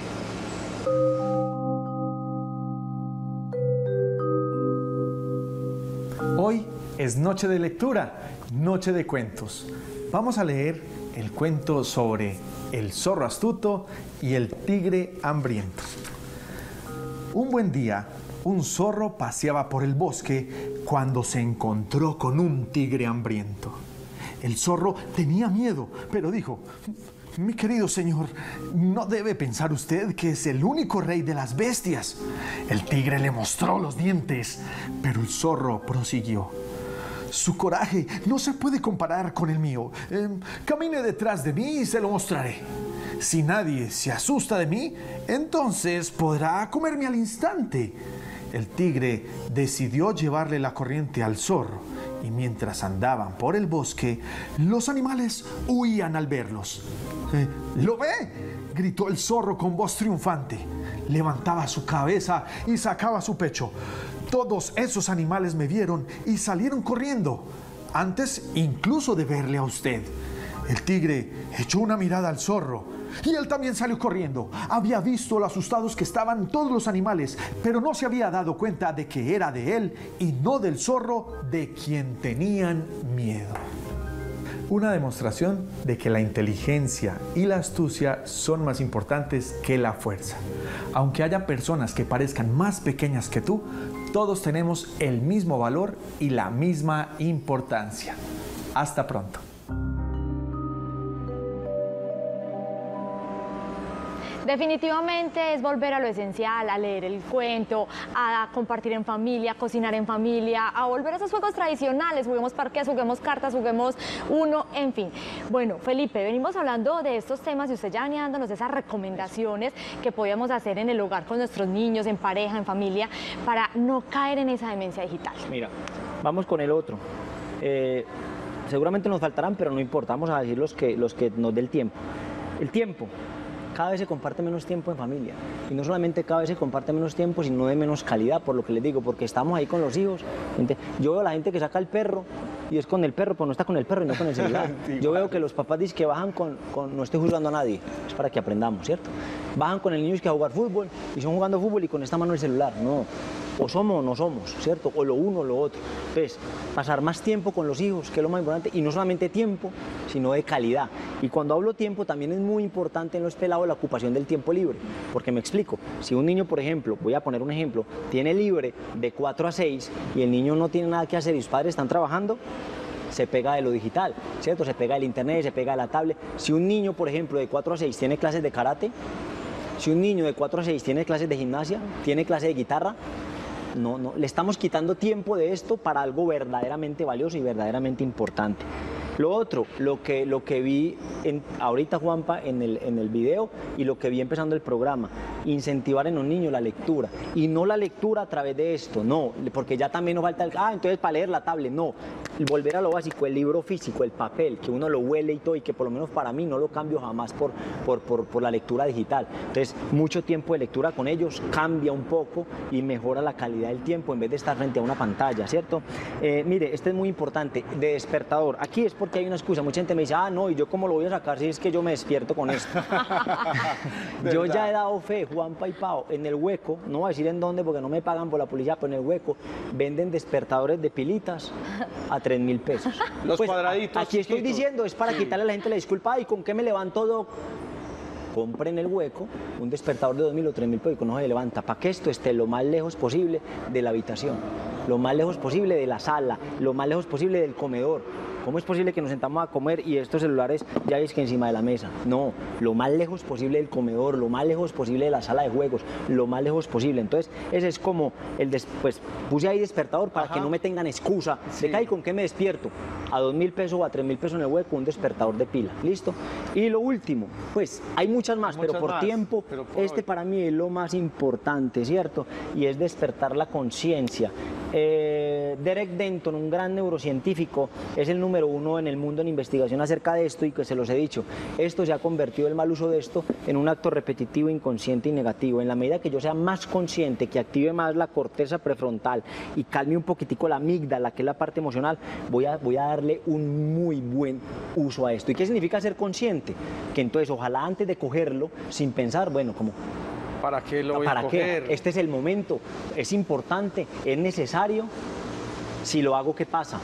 Hoy es noche de lectura, noche de cuentos. Vamos a leer el cuento sobre el zorro astuto y el tigre hambriento. Un buen día, un zorro paseaba por el bosque cuando se encontró con un tigre hambriento. El zorro tenía miedo, pero dijo, mi querido señor, no debe pensar usted que es el único rey de las bestias. El tigre le mostró los dientes, pero el zorro prosiguió. Su coraje no se puede comparar con el mío. Eh, camine detrás de mí y se lo mostraré. Si nadie se asusta de mí, entonces podrá comerme al instante. El tigre decidió llevarle la corriente al zorro y mientras andaban por el bosque, los animales huían al verlos. Eh, ¿Lo ve? gritó el zorro con voz triunfante. Levantaba su cabeza y sacaba su pecho. Todos esos animales me vieron y salieron corriendo, antes incluso de verle a usted. El tigre echó una mirada al zorro y él también salió corriendo. Había visto lo asustados que estaban todos los animales, pero no se había dado cuenta de que era de él y no del zorro de quien tenían miedo. Una demostración de que la inteligencia y la astucia son más importantes que la fuerza. Aunque haya personas que parezcan más pequeñas que tú, todos tenemos el mismo valor y la misma importancia. Hasta pronto. Definitivamente es volver a lo esencial, a leer el cuento, a compartir en familia, a cocinar en familia, a volver a esos juegos tradicionales, juguemos parques, juguemos cartas, juguemos uno, en fin. Bueno, Felipe, venimos hablando de estos temas y usted ya dándonos esas recomendaciones que podíamos hacer en el hogar con nuestros niños, en pareja, en familia, para no caer en esa demencia digital. Mira, vamos con el otro. Eh, seguramente nos faltarán, pero no importa, vamos a decir los que, los que nos dé el tiempo. El tiempo. Cada vez se comparte menos tiempo en familia. Y no solamente cada vez se comparte menos tiempo, sino de menos calidad, por lo que les digo, porque estamos ahí con los hijos. Yo veo a la gente que saca el perro y es con el perro, pero no está con el perro y no con el celular. Yo veo que los papás dicen que bajan con, con no estoy juzgando a nadie, es para que aprendamos, ¿cierto? bajan con el niño que a jugar fútbol y son jugando fútbol y con esta mano el celular. No, o somos o no somos, ¿cierto? O lo uno o lo otro. Entonces, pasar más tiempo con los hijos, que es lo más importante, y no solamente tiempo, sino de calidad. Y cuando hablo tiempo, también es muy importante en los pelados la ocupación del tiempo libre, porque me explico, si un niño, por ejemplo, voy a poner un ejemplo, tiene libre de 4 a 6 y el niño no tiene nada que hacer y sus padres están trabajando, se pega de lo digital, ¿cierto? Se pega del internet, se pega de la tablet. Si un niño, por ejemplo, de 4 a 6 tiene clases de karate, si un niño de 4 a 6 tiene clases de gimnasia, tiene clases de guitarra, no, no, le estamos quitando tiempo de esto para algo verdaderamente valioso y verdaderamente importante. Lo otro, lo que, lo que vi en, ahorita, Juanpa, en el, en el video y lo que vi empezando el programa, incentivar en los niños la lectura. Y no la lectura a través de esto, no, porque ya también nos falta el, ah, entonces para leer la tablet, no. Volver a lo básico, el libro físico, el papel, que uno lo huele y todo, y que por lo menos para mí no lo cambio jamás por, por, por, por la lectura digital. Entonces, mucho tiempo de lectura con ellos cambia un poco y mejora la calidad del tiempo en vez de estar frente a una pantalla, ¿cierto? Eh, mire, este es muy importante, de despertador. Aquí es porque hay una excusa. Mucha gente me dice, ah, no, ¿y yo cómo lo voy a sacar si es que yo me despierto con esto? yo ya he dado fe, Juan Paipao, en el hueco, no voy a decir en dónde porque no me pagan por la publicidad, pero en el hueco venden despertadores de pilitas a 3 mil pesos. Los Pues, cuadraditos Aquí estoy diciendo, es para Sí. quitarle a la gente la disculpa, ¿y con qué me levanto, doc? compre en el hueco un despertador de 2.000 o 3.000 pesos y con eso se levanta para que esto esté lo más lejos posible de la habitación, lo más lejos posible de la sala, lo más lejos posible del comedor. ¿Cómo es posible que nos sentamos a comer y estos celulares ya es que encima de la mesa? No, lo más lejos posible del comedor, lo más lejos posible de la sala de juegos, lo más lejos posible. Entonces, ese es como el des- pues puse ahí despertador para Ajá. que no me tengan excusa Sí. de "Ay, con qué me despierto. A 2.000 pesos o a 3.000 pesos en el hueco, un despertador de pila. ¿Listo? Y lo último, pues hay muchas más, pero por más, tiempo, pero por este hoy. para mí es lo más importante, ¿cierto? Y es despertar la conciencia. Eh, Derek Denton, un gran neurocientífico, es el número uno en el mundo en investigación acerca de esto y que se los he dicho. Esto se ha convertido el mal uso de esto en un acto repetitivo, inconsciente y negativo. En la medida que yo sea más consciente, que active más la corteza prefrontal y calme un poquitico la amígdala, que es la parte emocional, voy a, voy a darle un muy buen uso a esto. ¿Y qué significa ser consciente? Que entonces ojalá antes de cogerlo, sin pensar, bueno, como ¿Para qué lo voy ¿Para a coger? qué? Este es el momento, es importante, es necesario. Si lo hago, ¿qué pasa?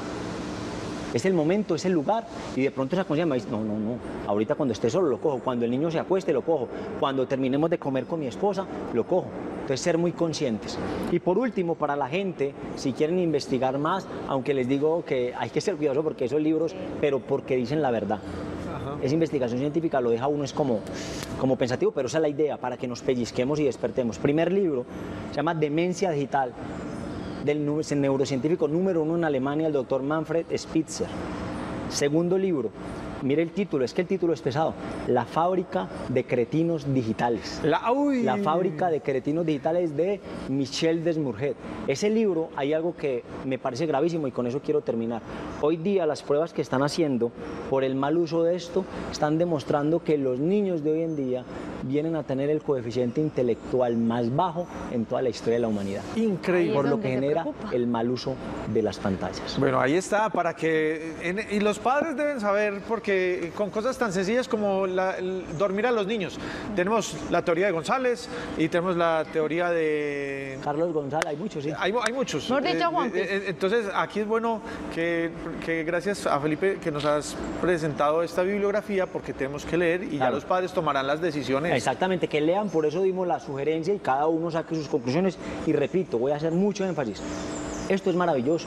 Es el momento, es el lugar. Y de pronto esa conciencia me dice, no, no, no, ahorita cuando esté solo lo cojo, cuando el niño se acueste lo cojo, cuando terminemos de comer con mi esposa lo cojo. Entonces ser muy conscientes. Y por último, para la gente, si quieren investigar más, aunque les digo que hay que ser cuidadoso porque esos libros, pero porque dicen la verdad. Esa investigación científica lo deja uno es como, como pensativo, pero esa es la idea, para que nos pellizquemos y despertemos. Primer libro, se llama Demencia Digital, del neurocientífico número uno en Alemania, el doctor Manfred Spitzer. Segundo libro, mire el título, es que el título es pesado, La fábrica de cretinos digitales. La, uy. La fábrica de cretinos digitales de Michel Desmourget. Ese libro hay algo que me parece gravísimo y con eso quiero terminar. Hoy día las pruebas que están haciendo por el mal uso de esto están demostrando que los niños de hoy en día vienen a tener el coeficiente intelectual más bajo en toda la historia de la humanidad. Increíble. Por lo que genera preocupa. el mal uso de las pantallas. Bueno, ahí está, para que... en- y los padres deben saber, porque con cosas tan sencillas como la- el dormir a los niños. Tenemos la teoría de González y tenemos la teoría de... Carlos González, hay muchos, sí. Hay, hay muchos. Mejor dicho, Eh, Juanpis. eh, eh, entonces, aquí es bueno que, que gracias a Felipe que nos has presentado esta bibliografía porque tenemos que leer y ya Claro. los padres tomarán las decisiones. Exactamente, que lean, por eso dimos la sugerencia y cada uno saque sus conclusiones. Y repito, voy a hacer mucho énfasis. Esto es maravilloso.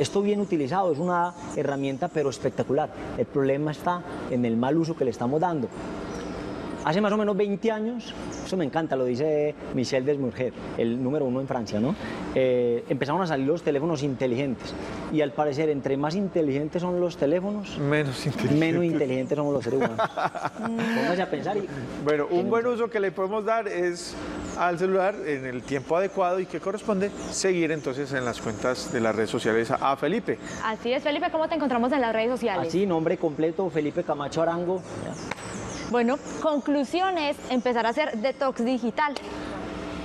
Esto bien utilizado es una herramienta pero espectacular. El problema está en el mal uso que le estamos dando. Hace más o menos 20 años, eso me encanta, lo dice Michel Desmourget, el número uno en Francia, ¿no? Eh, empezaron a salir los teléfonos inteligentes. Y al parecer, entre más inteligentes son los teléfonos, Menos inteligente. menos inteligentes somos los seres humanos. Póngase a pensar y Bueno, un buen uso que le podemos dar es al celular en el tiempo adecuado y que corresponde seguir entonces en las cuentas de las redes sociales a, a Felipe. Así es, Felipe, ¿cómo te encontramos en las redes sociales? Así, nombre completo, Felipe Camacho Arango. Bueno, conclusiones, empezar a hacer detox digital.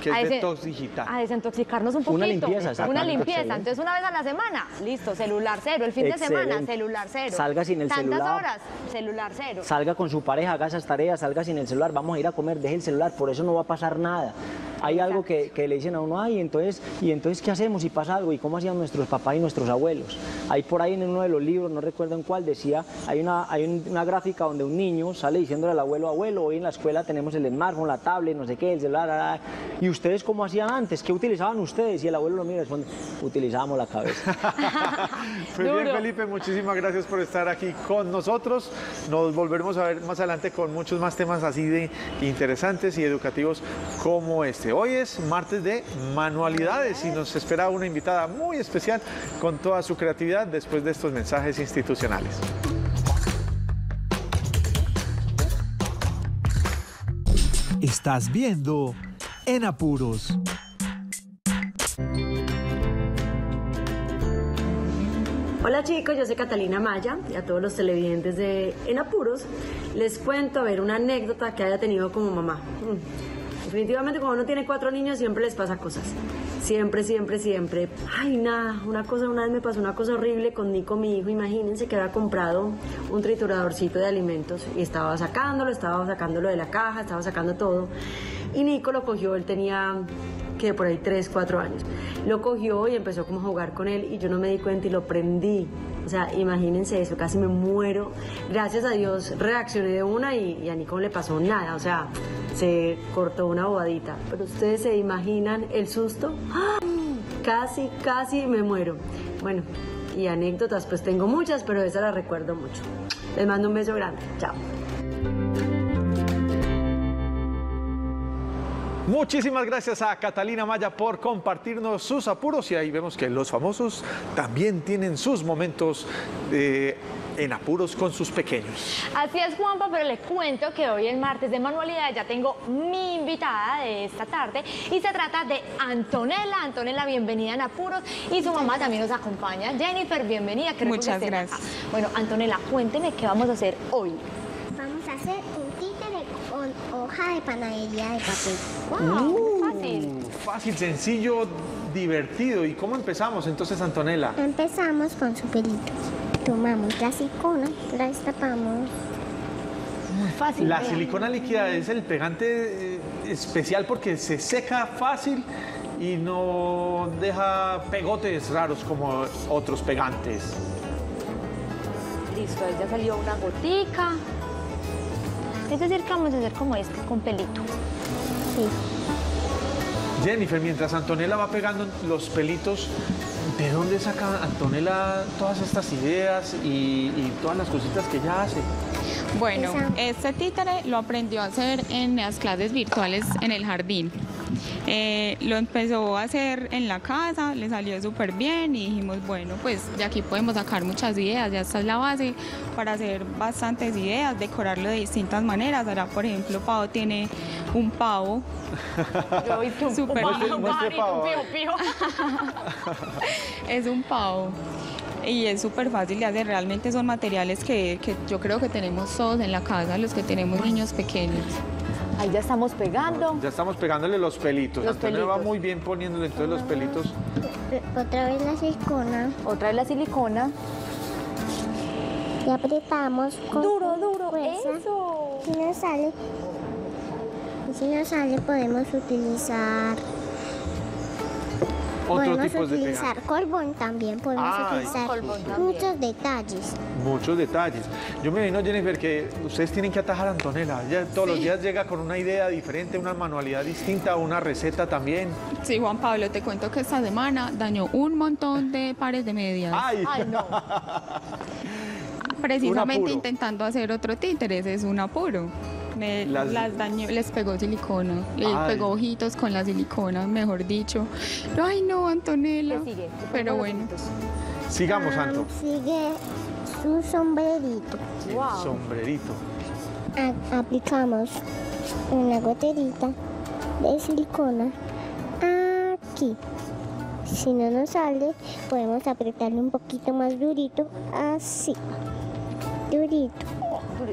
Que es detox digital. A desintoxicarnos un poquito. Una limpieza, exacto. Una limpieza. Excelente. Entonces, una vez a la semana, listo, celular cero. El fin de semana, celular cero. Salga sin el Tantas celular. horas, celular cero. Salga con su pareja, haga esas tareas, salga sin el celular, vamos a ir a comer, deje el celular, por eso no va a pasar nada. Hay algo que, que le dicen a uno, ay, entonces, ¿y entonces qué hacemos si pasa algo? ¿Y cómo hacían nuestros papás y nuestros abuelos? Hay por ahí en uno de los libros, no recuerdo en cuál, decía, hay una, hay un- una gráfica donde un niño sale diciéndole al abuelo, abuelo, hoy en la escuela tenemos el smartphone, la tablet, no sé qué, el celular, ah, ah". ¿y ustedes cómo hacían antes? ¿Qué utilizaban ustedes? Y el abuelo lo mira y responde, utilizábamos la cabeza. Pues bien. Felipe, muchísimas gracias por estar aquí con nosotros. Nos volveremos a ver más adelante con muchos más temas así de interesantes y educativos como este. Hoy es martes de manualidades y nos espera una invitada muy especial con toda su creatividad después de estos mensajes institucionales. Estás viendo En Apuros. Hola chicos, yo soy Catalina Maya y a todos los televidentes de En Apuros les cuento a ver una anécdota que haya tenido como mamá. Mm. Definitivamente cuando uno tiene cuatro niños siempre les pasa cosas. Siempre, siempre, siempre. Ay, nada, una cosa, una vez me pasó una cosa horrible con Nico, mi hijo. Imagínense que había comprado un trituradorcito de alimentos y estaba sacándolo, estaba sacándolo de la caja, estaba sacando todo. Y Nico lo cogió, él tenía que por ahí 3, 4 años. Lo cogió y empezó como a jugar con él y yo no me di cuenta y lo prendí. O sea, imagínense eso, casi me muero. Gracias a Dios reaccioné de una y, y a Nico le pasó nada. O sea, se cortó una bobadita. Pero ustedes se imaginan el susto. ¡Ah! Casi, casi me muero. Bueno, y anécdotas pues tengo muchas, pero esa la recuerdo mucho. Les mando un beso grande. Chao. Muchísimas gracias a Catalina Maya por compartirnos sus apuros y ahí vemos que los famosos también tienen sus momentos eh, en apuros con sus pequeños. Así es, Juanpa, pero le cuento que hoy el martes de manualidades ya tengo mi invitada de esta tarde y se trata de Antonella. Antonella, bienvenida en Apuros y su mamá también nos acompaña. Jennifer, bienvenida. qué rico que Muchas estén acá. gracias. Bueno, Antonella, cuénteme qué vamos a hacer hoy. Vamos a hacer un títere con hoja de panadería de papel. Wow, Uh. fácil. Fácil, sencillo, divertido. ¿Y cómo empezamos entonces, Antonella? Empezamos con su pelito. Tomamos la sicona, la destapamos. Muy fácil. La vean. silicona líquida es el pegante eh, especial porque se seca fácil y no deja pegotes raros como otros pegantes. Listo, ahí ya salió una gotica. Es decir, que vamos a hacer como este, con pelito. Sí. Jennifer, mientras Antonella va pegando los pelitos, ¿de dónde saca Antonella todas estas ideas y, y todas las cositas que ella hace? Bueno, este títere lo aprendió a hacer en las clases virtuales en el jardín. Eh, lo empezó a hacer en la casa, le salió súper bien y dijimos, bueno, pues de aquí podemos sacar muchas ideas, ya esta es la base para hacer bastantes ideas, decorarlo de distintas maneras. Ahora, por ejemplo, Pau tiene un pavo, Súper es un pavo. Y es súper fácil de hacer, realmente son materiales que, que yo creo que tenemos todos en la casa, los que tenemos niños pequeños. Ahí ya estamos pegando. Ya estamos pegándole los pelitos. Los Antonella va muy bien poniéndole entonces los pelitos. Otra vez la sicona Otra vez la silicona. y apretamos con Duro, duro. fuerza. Eso. Si no sale, si no sale podemos utilizar Otro podemos tipo de utilizar colbón también, podemos utilizar también. muchos detalles. Muchos detalles. Yo me imagino, Jennifer, que ustedes tienen que atajar a Antonella. Ella todos los días llega con una idea diferente, una manualidad distinta, una receta también. Sí, Juan Pablo, te cuento que esta semana dañó un montón de pares de medias. ¡Ay! Ay, no. precisamente intentando hacer otro títere, ese es un apuro. Me- Las- las... dañó, les pegó silicona, le Ay. pegó ojitos con la silicona, mejor dicho. Ay no, Antonella. ¿Qué sigue? Pero bueno, Sigamos, Ah, Santo. Sigue su sombrerito. El Wow. sombrerito. A- aplicamos una goterita de silicona aquí. Si no nos sale, podemos apretarle un poquito más durito, así. Durito.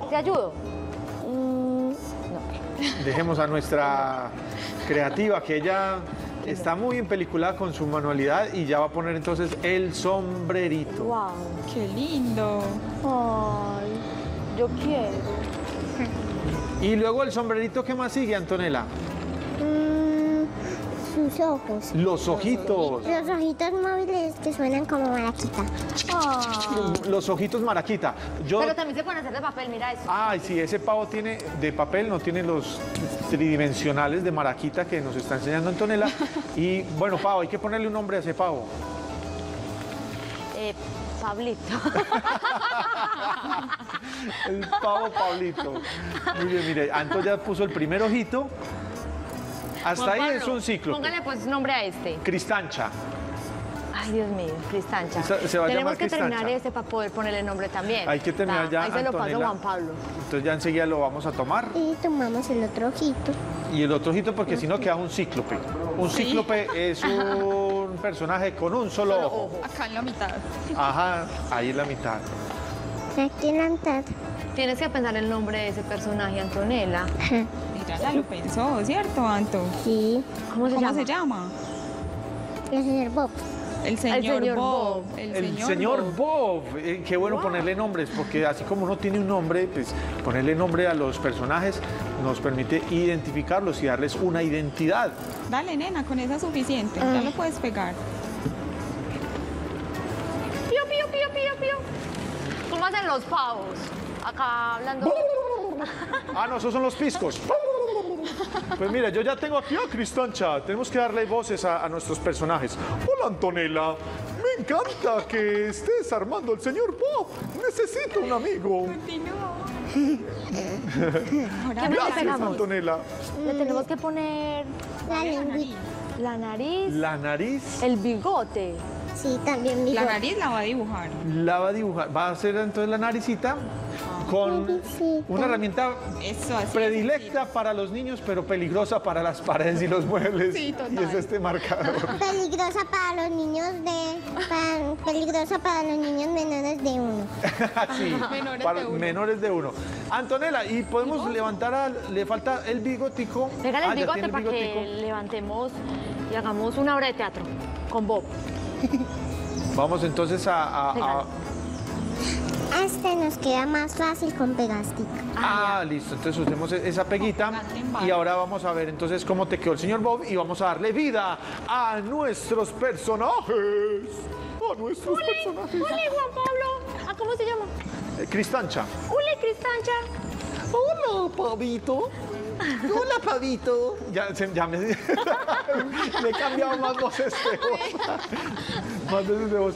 ¿Te ayudo? Dejemos a nuestra creativa, que ella está muy empeliculada con su manualidad y ya va a poner entonces el sombrerito. Wow. Qué lindo. Ay, yo quiero. Y luego el sombrerito, ¿qué más sigue, Antonella? Mm, sus ojos. Los ojitos. Los ojitos móviles que suenan como maraquita. Los ojitos maraquita. Yo Pero también se pueden hacer de papel, mira eso. Ay, sí, ese pavo tiene de papel, no tiene los tridimensionales de maraquita que nos está enseñando Antonella. Y bueno, pavo, hay que ponerle un nombre a ese pavo. Eh, Pablito. El pavo Pablito. Muy bien, mire, Anto ya puso el primer ojito. Hasta Juan ahí Pablo, es un ciclo. Póngale pues nombre a este. Cristancha. Ay, Dios mío, Cristancha. Se- se va a Tenemos llamar que terminar este para poder ponerle nombre también. Hay que terminar Ta, ya, Ahí se lo paso a. Juan Pablo. Entonces ya enseguida lo vamos a tomar. Y tomamos el otro ojito. Y el otro ojito porque si no queda un cíclope. Un cíclope es un personaje con un solo ojo. Acá en la mitad. Ajá, ahí en la mitad. Aquí en la mitad. Tienes que pensar el nombre de ese personaje, Antonella. Ya lo pensó, ¿cierto, Anto? Sí. ¿Cómo se ¿Cómo llama? se llama? El señor Bob. El señor, señor Bob. Bob. El señor, Bob, eh, qué bueno ponerle nombres, porque así como uno tiene un nombre, pues ponerle nombre a los personajes nos permite identificarlos y darles una identidad. Dale, nena, con esa es suficiente. Ya lo puedes pegar. Pío, pío, pío, pío, pío. ¿Cómo hacen los pavos? Acá hablando. Ah, no, esos son los piscos. Pues mira, yo ya tengo aquí a Cristancha. Tenemos que darle voces a, a nuestros personajes. Hola, Antonella. Me encanta que estés armando el señor Bob. Necesito un amigo. Ahora ¿Qué más le Gracias? Antonella. Le tenemos que poner La lengüita. la nariz, La nariz el bigote. Sí, también mi la nariz la va a dibujar. la va a dibujar. Va a hacer entonces la naricita con una herramienta Eso, así. predilecta para los niños, pero peligrosa para las paredes y los muebles. Sí, total. Y es este marcador. Peligrosa para los niños de. peligrosa para los niños menores de uno. Sí, Menores para de uno. menores de uno. Antonella, y podemos levantar, a- le falta el bigotico. Pégale Ah, el bigote para que levantemos y hagamos una obra de teatro con Bob. Vamos entonces a... a- a- Pégale. Este nos queda más fácil con pegastic. Ah, listo. Entonces usemos e- esa peguita y ahora vamos a ver entonces cómo te quedó el señor Bob y vamos a darle vida a nuestros personajes. A nuestros personajes. ¡Hola, Juan Pablo! ¿Ah, ¿Cómo se llama? Eh, Cristancha. ¡Hola, Cristancha! Hola, pavito. Hola, pavito. Ya, se- ya me... Le he cambiado más voces de voz. más veces de voz.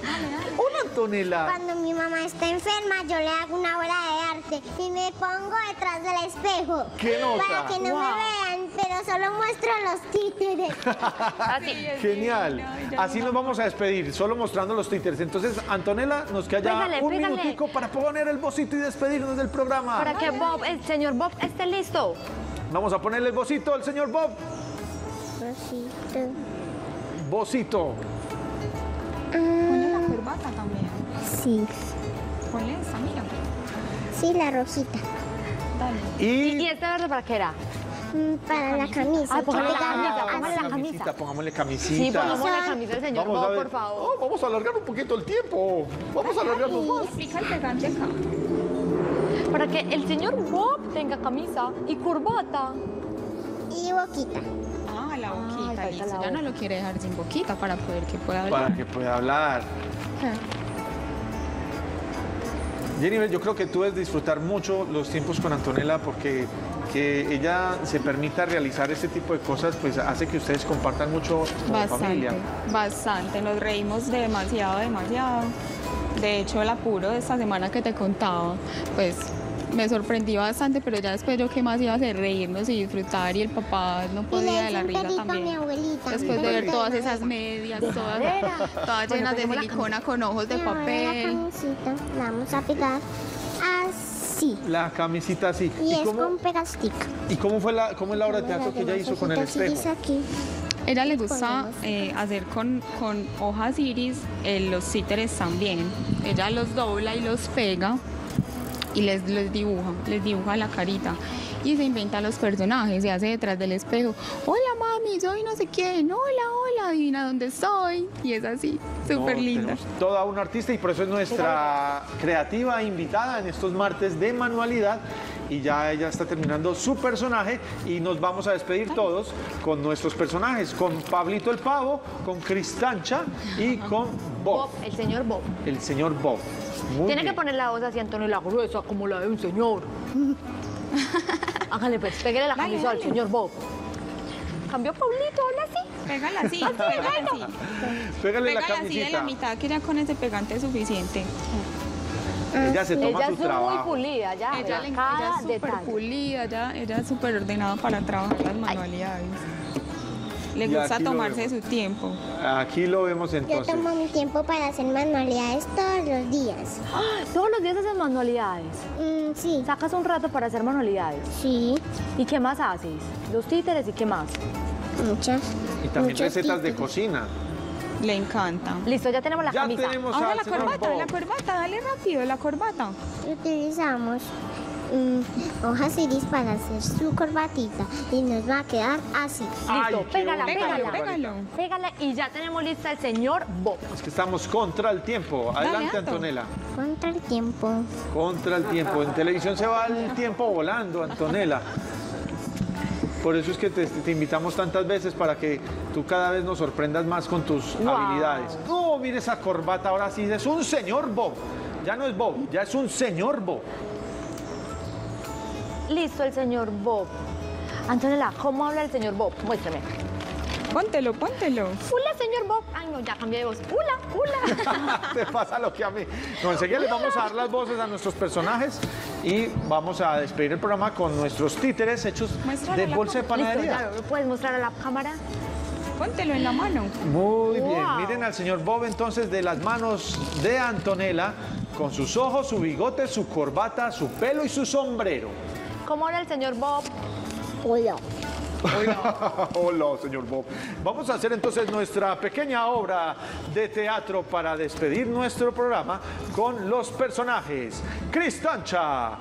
Hola, Antonella. Cuando mi mamá está enferma, yo le hago una obra de arte y me pongo detrás del espejo. ¿Qué nota? Para que no Wow. me vean, pero solo muestro los títeres. Así. Genial. Así nos vamos a despedir, solo mostrando los títeres. Entonces, Antonella, nos queda ya Pégale, un pégale. minutico para poner el bocito y despedirnos del programa. Para que Bob, el señor Bob esté listo. Vamos a ponerle el bocito al señor Bob. Rosito. Bocito. Ponle la corbata también. Sí, Ponle esa, mira. sí, la rosita. Dale. ¿Y, este verde para qué era? Mm, Para la camisa. Ah, que la camisa, póngale la camisita, camisa. Pongámosle Sí, camisita. pongamos la camisa del señor Vamos Bob, por favor. Oh, vamos a alargar un poquito el tiempo. Vamos a alargarnos más. Explica el pegante acá. Para que el señor Bob tenga camisa y corbata. Y boquita. Ah, la boquita. listo. la Ya no lo quiere dejar sin boquita para poder que pueda hablar. Para que pueda hablar. Jennifer, yo creo que tú debes disfrutar mucho los tiempos con Antonella porque que ella se permita realizar este tipo de cosas, pues hace que ustedes compartan mucho como Bastante, familia. bastante. Nos reímos demasiado, demasiado. De hecho, el apuro de esta semana que te contaba, pues me sorprendió bastante, pero ya después yo qué más iba a hacer, reírnos y disfrutar y el papá no podía de la risa mi también. abuelita. Después de ver todas esas medias, todas, madera. todas Bueno, llenas de silicona con ojos de Y ahora La papel. camisita la vamos a pegar así. La camisita así. Y, es cómo, con pegastic. ¿Y cómo fue la, cómo es la obra de teatro que ella hizo con el espejo? Aquí. Ella le gusta eh, hacer con, con hojas iris eh, los títeres también. Ella los dobla y los pega y les, les dibuja, les dibuja la carita y se inventa los personajes, se hace detrás del espejo, hola mami, soy no sé quién, hola, hola, adivina dónde estoy y es así, súper No, linda. Toda una artista y por eso es nuestra creativa invitada en estos martes de manualidad. Y ya ella está terminando su personaje y nos vamos a despedir todos con nuestros personajes, con Pablito el Pavo, con Cristancha y con Bob, Bob, el señor Bob. el señor Bob. Muy Tiene bien. que poner la voz así, Antonio, la gruesa, como la de un señor. Hágale pues, pégale la Dale, camisa al señor Bob. Cambió Paulito, hola sí. Pégala así, pégala así. Pégale la Pégala así de camisita. la mitad, que ya con ese pegante es suficiente. Ella se toma Ella su es muy trabajo. pulida, ya. Ella, le- cada ella es súper pulida, ella, ella es súper ordenada para trabajar las manualidades. Le gusta tomarse su tiempo. Aquí lo vemos Yo entonces. tomo mi tiempo para hacer manualidades todos los días. ¡Ah! Todos los días haces manualidades. Mm, sí, Sacas un rato para hacer manualidades. sí, ¿Y qué más haces? Los títeres y qué más. muchas. Y también muchos recetas de cocina. Le encanta. Listo, ya tenemos la Ya camisa. tenemos Ahora la corbata, la corbata, dale rápido, la corbata. Utilizamos mm, hojas iris para hacer su corbatita y nos va a quedar así. Ay, Listo, pégala, pégala. pégalo. Pégala y ya tenemos lista el señor Bob. Es que estamos contra el tiempo. Adelante, Anto. Antonella. Contra el tiempo. Contra el tiempo. En televisión se va el tiempo volando, Antonella. Por eso es que te, te invitamos tantas veces para que tú cada vez nos sorprendas más con tus Wow. habilidades. No, mire esa corbata ahora sí, es un señor Bob. Ya no es Bob, ya es un señor Bob. Listo el señor Bob. Antonella, ¿cómo habla el señor Bob? Muéstrame. Póntelo, póntelo. Hola, señor Bob. Ay, no, ya cambié de voz. Hola, hola. Te pasa lo que a mí. No, enseguida les vamos a dar las voces a nuestros personajes y vamos a despedir el programa con nuestros títeres hechos Muéstrale de bolsa de Listo, panadería. ya lo puedes mostrar a la cámara. Póntelo en la mano. Muy bien, miren al señor Bob entonces de las manos de Antonella, con sus ojos, su bigote, su corbata, su pelo y su sombrero. ¿Cómo habla el señor Bob? Hola. Hola, señor Bob. Vamos a hacer entonces nuestra pequeña obra de teatro para despedir nuestro programa con los personajes Cristancha,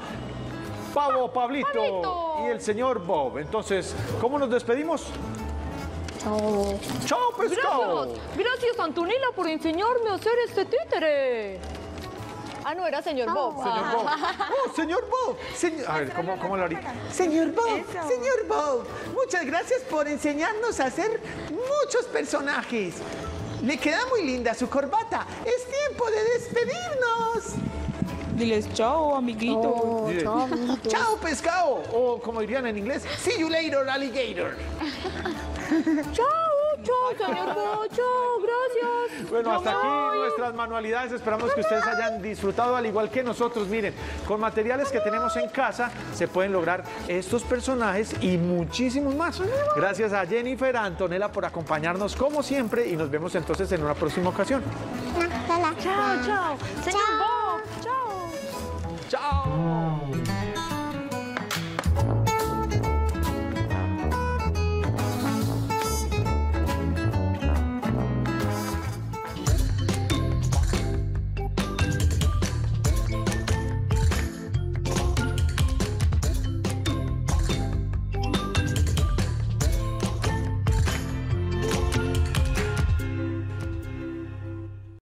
Pavo Pablito Pablito. y el señor Bob. Entonces, ¿cómo nos despedimos? Chao. ¡Chao, pescado! Gracias. Gracias, Antonella, por enseñarme a hacer este títere. Ah, no, era señor Bob. Señor Bob. Oh, señor Bob. Señor- A ver, ¿cómo, cómo lo haría? Señor Bob, Eso. señor Bob, muchas gracias por enseñarnos a hacer muchos personajes. Le queda muy linda su corbata. Es tiempo de despedirnos. Diles chao, amiguito. Oh, chao, amiguitos. ¡Chao, pescado! O como dirían en inglés, see you later, alligator. Chao, señor Bob. Chao, gracias. Bueno, Yo hasta aquí nuestras manualidades. Esperamos que ustedes hayan disfrutado al igual que nosotros. Miren, con materiales que tenemos en casa se pueden lograr estos personajes y muchísimos más. Gracias a Jennifer, a Antonella por acompañarnos como siempre y nos vemos entonces en una próxima ocasión. Hasta la Chao, chao. Señor. Bob, chao. ¡Chao!